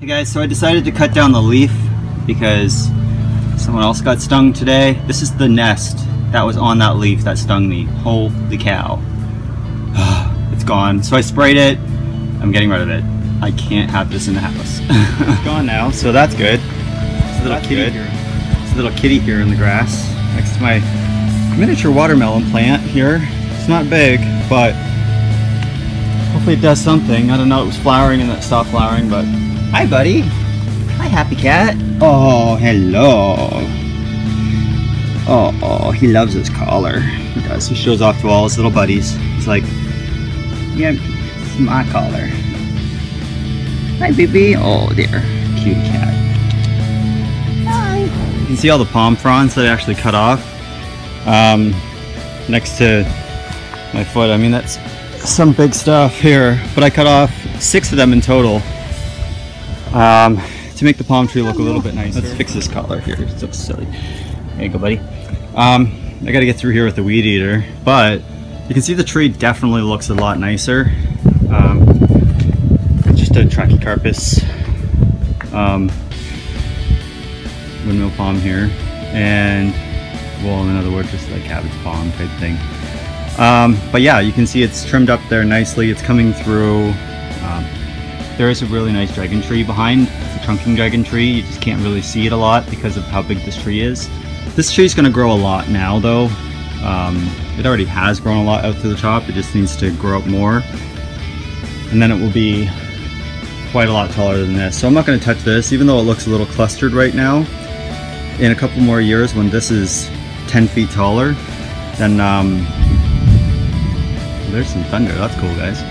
Hey guys, so I decided to cut down the leaf because someone else got stung today. This is the nest that was on that leaf that stung me. Holy cow. it's gone. So I sprayed it. I'm getting rid of it. I can't have this in the house. it's gone now, so that's good. It's a little That's kitty good. here. It's a little kitty here in the grass next to my miniature watermelon plant here. It's not big, but hopefully it does something. I don't know, it was flowering and it stopped flowering, but Hi, buddy. Hi, happy cat. Oh, hello. Oh, oh, he loves his collar. He does. He shows off to all his little buddies. He's like, yeah, it's my collar. Hi, baby. Oh, there. Cute cat. Hi. You can see all the palm fronds that I actually cut off um, next to my foot. I mean, that's some big stuff here, but I cut off six of them in total um, to make the palm tree look a little bit nicer. Let's fix this collar here. It looks silly. There you go, buddy. Um, I got to get through here with the weed eater, but you can see the tree definitely looks a lot nicer. Um, just a trachycarpus um, windmill palm here, and well, in other words, just like cabbage palm type thing. Um, but yeah, you can see it's trimmed up there nicely. It's coming through. There is a really nice dragon tree behind. A trunking dragon tree. You just can't really see it a lot because of how big this tree is. This tree is going to grow a lot now though. Um, it already has grown a lot out to the top. It just needs to grow up more. And then it will be quite a lot taller than this. So I'm not going to touch this, even though it looks a little clustered right now. In a couple more years, when this is 10 feet taller, then um, there's some thunder. That's cool, guys.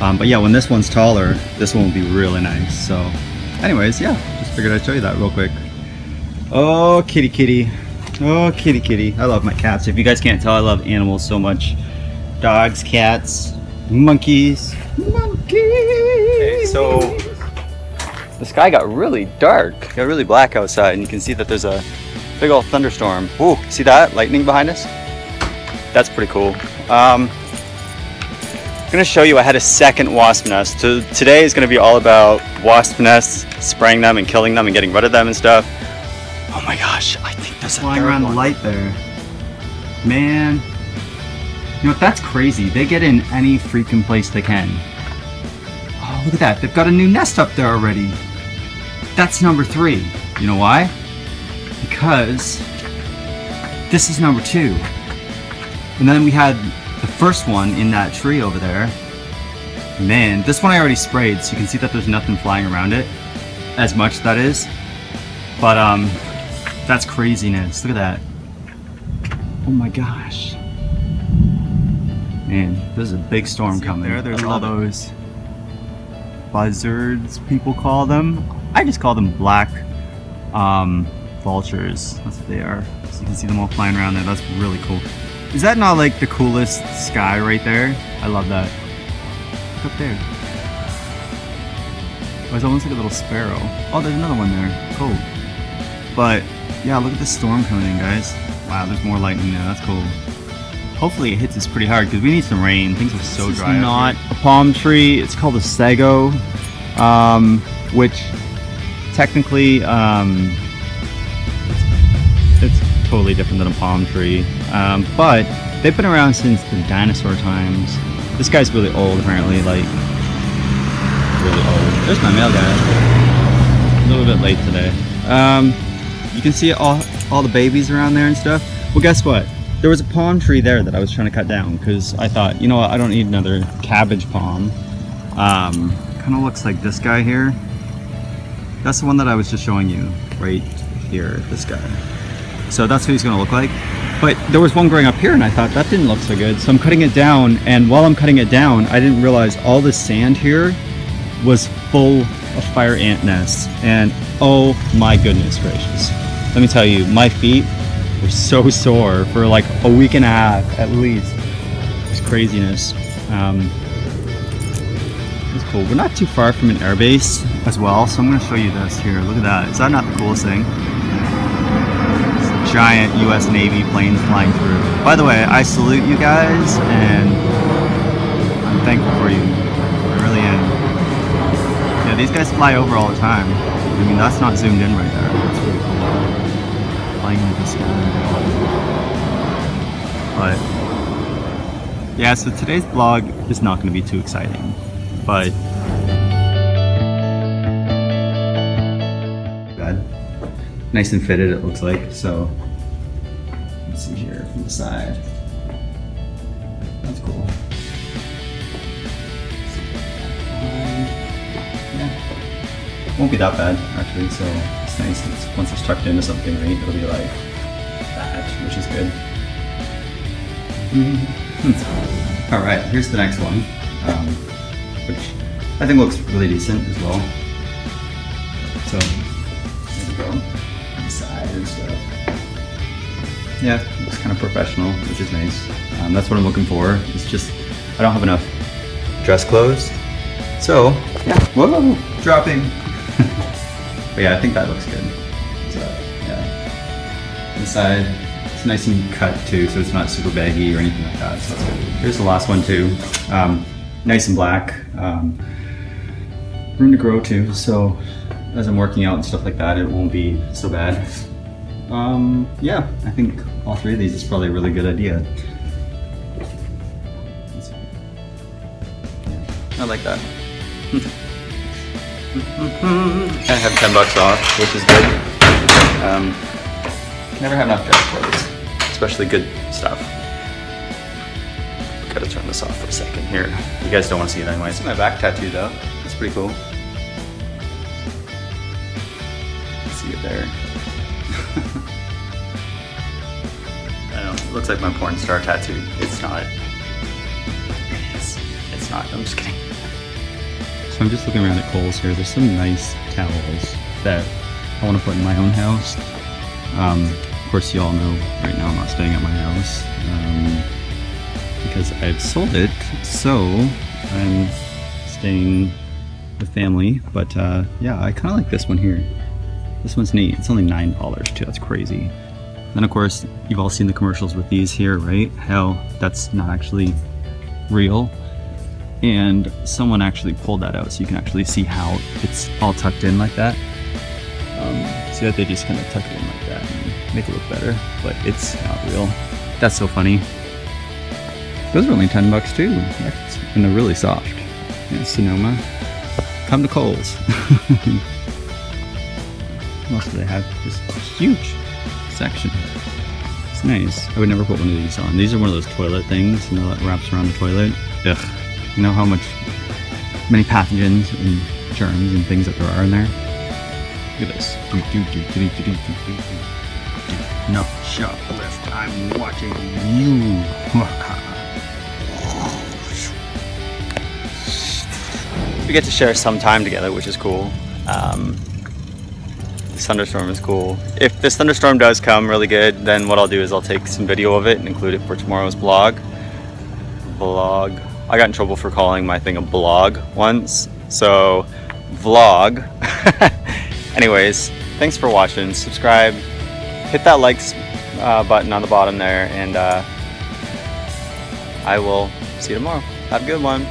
Um, but yeah, when this one's taller, this one will be really nice. So, anyways, yeah, just figured I'd show you that real quick. Oh, kitty, kitty. Oh, kitty, kitty. I love my cats. If you guys can't tell, I love animals so much. Dogs, cats, monkeys. Monkeys. Okay, so the sky got really dark. Got really black outside, and you can see that there's a big old thunderstorm. Ooh, see that? Lightning behind us? That's pretty cool. Um, I'm gonna show you I had a second wasp nest. So today is gonna be all about wasp nests, spraying them and killing them and getting rid of them and stuff. Oh my gosh, I think there's a Flying around the light there. Man. You know what, that's crazy. They get in any freaking place they can. Oh, look at that. They've got a new nest up there already. That's number three. You know why? Because this is number two. And then we had the first one in that tree over there. Man, this one I already sprayed, so you can see that there's nothing flying around it. As much that is. But um that's craziness. Look at that. Oh my gosh. Man, there's a big storm See coming. there? There's all those buzzards, people call them. I just call them black um, vultures. That's what they are. So you can see them all flying around there. That's really cool. Is that not like the coolest sky right there? I love that. Look up there. Oh, it's almost like a little sparrow. Oh, there's another one there. Cool. But yeah, look at the storm coming in, guys. Wow, there's more lightning now. That's cool. Hopefully it hits us pretty hard because we need some rain. Things are so This dry. out not a palm tree. It's called a sago, um, which technically um, it's, it's totally different than a palm tree. Um, but they've been around since the dinosaur times. This guy's really old, apparently. Like really old. There's my mail guy. A little bit late today. Um, you can see all all the babies around there and stuff. Well, guess what? There was a palm tree there that I was trying to cut down because I thought, you know what, I don't need another cabbage palm. Um, kind of looks like this guy here. That's the one that I was just showing you right here, this guy. So that's what he's gonna look like. But there was one growing up here and I thought that didn't look so good. So I'm cutting it down and while I'm cutting it down, I didn't realize all this sand here was full of fire ant nests. And oh my goodness gracious. Let me tell you, my feet were so sore for like a week and a half at least. It's craziness. Um, it's cool. We're not too far from an airbase as well, so I'm to show you this here. Look at that. Is that not the coolest thing? Giant U.S. Navy planes flying through. By the way, I salute you guys, and I'm thankful for you. I really am. Yeah, these guys fly over all the time. I mean, that's not zoomed in right there. That's really cool. Flying into the sky. But yeah, so today's vlog is not going to be too exciting, but Nice and fitted, it looks like. So let's see here from the side. That's cool. Yeah. Won't be that bad actually. So it's nice. It's, once it's tucked into something, right, it'll be like that, which is good. Hmm. All right, here's the next one, um, which I think looks really decent as well. So there we go, inside and stuff. Yeah, it's kind of professional, which is nice. Um, that's what I'm looking for. It's just I don't have enough dress clothes, so yeah. Whoa, dropping. but yeah, I think that looks good. So yeah, inside it's nice and cut too, so it's not super baggy or anything like that. So that's good. Here's the last one too. Um, nice and black. Um, room to grow too. So as I'm working out and stuff like that, it won't be so bad. Um, yeah, I think all three of these is probably a really good idea. I like that. I have 10 bucks off, which is good. Um, never have enough dress clothes especially good stuff. Gotta turn this off for a second here. You guys don't want to see it anyway. It's my back tattoo though. It's pretty cool. It there. I know, it looks like my porn star tattoo. It's not. It's, it's not, I'm just kidding. So I'm just looking around at Kohl's here. There's some nice towels that I want to put in my own house. Um, of course, you all know right now I'm not staying at my house um, because I've sold it. So I'm staying with family. But uh, yeah, I kind of like this one here. This one's neat. It's only nine dollars too. That's crazy. Then of course you've all seen the commercials with these here, right? How that's not actually real. And someone actually pulled that out so you can actually see how it's all tucked in like that. Um, see that they just kind of tuck it in like that and make it look better, but it's not real. That's so funny. Those are only 10 bucks too. And they're really soft. Yeah, Sonoma. Come to Kohl's. do they have? This huge section. It's nice. I would never put one of these on. These are one of those toilet things, you know, that wraps around the toilet. Ugh. You know how much, many pathogens and germs and things that there are in there? Look at this. No, shoplift. I'm watching you. we get to share some time together, which is cool. Um, this thunderstorm is cool. If this thunderstorm does come really good, then what I'll do is I'll take some video of it and include it for tomorrow's blog. Vlog. I got in trouble for calling my thing a blog once, so vlog. Anyways, thanks for watching. Subscribe, hit that likes uh, button on the bottom there and uh, I will see you tomorrow. Have a good one.